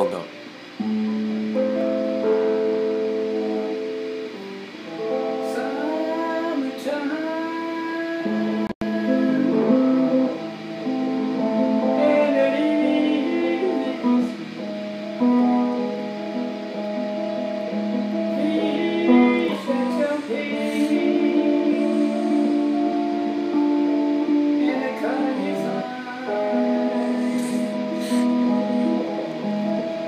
Although